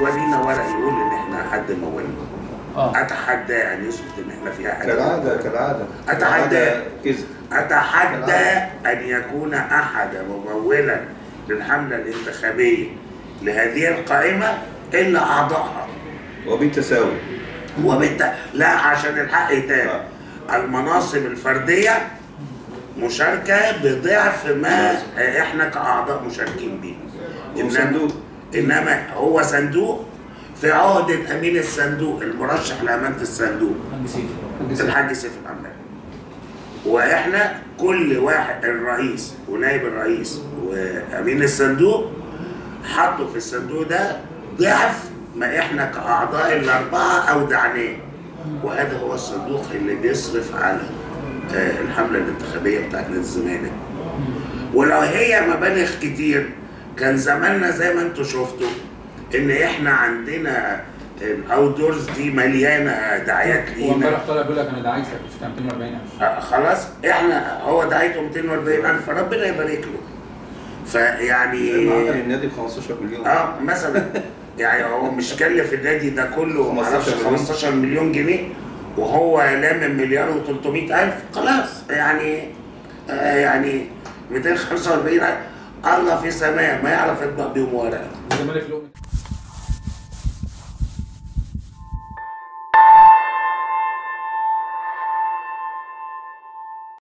ورينا ورق يقول إن إحنا حد مولنا آه. أتحدى أن يثبت إن إحنا فيها حاجة كالعادة أتحدى. كالعادة كذب. أتحدى أن يكون أحد ممولا للحملة الانتخابية لهذه القائمة إلا أعضائها. وبالتساوي. وبالتالي لا عشان الحق يتابع المناصب الفردية مشاركة بضعف ما إحنا كأعضاء مشاركين بيه وصندوق. إنما هو صندوق في عهدة أمين الصندوق المرشح لامانه الصندوق. الحاج سيف العمال وإحنا كل واحد الرئيس ونائب الرئيس وأمين الصندوق حطوا في الصندوق ده ضعف ما إحنا كأعضاء الأربعة أودعناه. وهذا هو الصندوق اللي بيصرف على آه، الحملة الانتخابية بتاعت نادي الزمالك. ولو هي مبالغ كتير كان زماننا زي ما أنتوا شفتوا ان إحنا عندنا الاوت دورز دي مليانة دعايات هو لينا امبارح طالع بيقول لك أنا دعيتك في 240000 آه، خلاص إحنا هو دعيته 240000 ربنا يبارك له. فيعني النادي ب 15 مليون. آه مثلا. يعني هو مش كلف النادي ده كله ما أعرفش 15 مليون. 15 مليون جنيه وهو لامم مليار و300 ألف. خلاص يعني آه يعني 245 ألف. الله في سماء ما يعرف يطبق بيهم ورقه